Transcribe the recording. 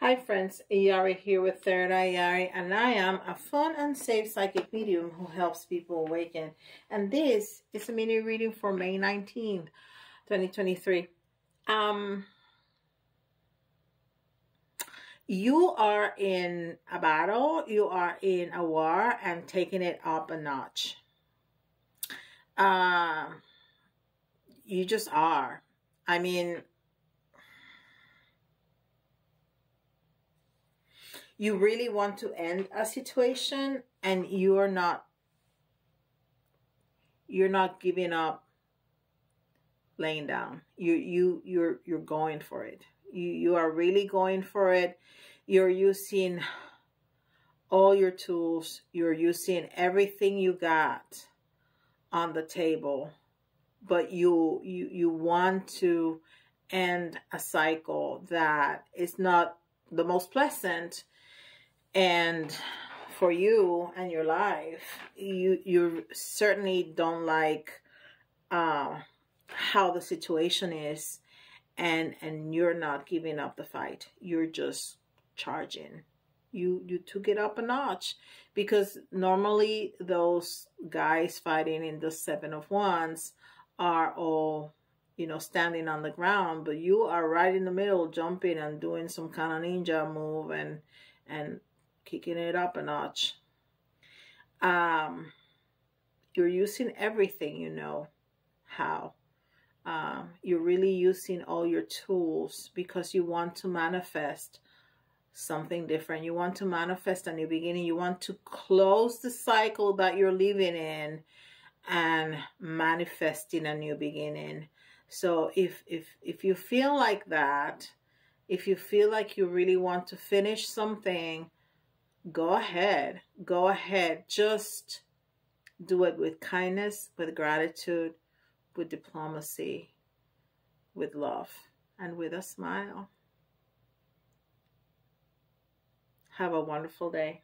Hi friends, Yari here with Third Eye Yari and I am a fun and safe psychic medium who helps people awaken. And this is a mini reading for May 19th, 2023. Um, you are in a battle, you are in a war and taking it up a notch. Uh, you just are. I mean, you really want to end a situation and you're not you're not giving up laying down. You you you're you're going for it. You you are really going for it. You're using all your tools. You're using everything you got on the table. But you you you want to end a cycle that is not the most pleasant and for you and your life you you certainly don't like uh, how the situation is and and you're not giving up the fight. You're just charging. You you took it up a notch because normally those guys fighting in the seven of wands are all you know standing on the ground but you are right in the middle jumping and doing some kind of ninja move and and kicking it up a notch. Um, you're using everything you know how. Um, you're really using all your tools because you want to manifest something different. You want to manifest a new beginning. You want to close the cycle that you're living in and manifesting a new beginning. So if if if you feel like that, if you feel like you really want to finish something go ahead. Go ahead. Just do it with kindness, with gratitude, with diplomacy, with love, and with a smile. Have a wonderful day.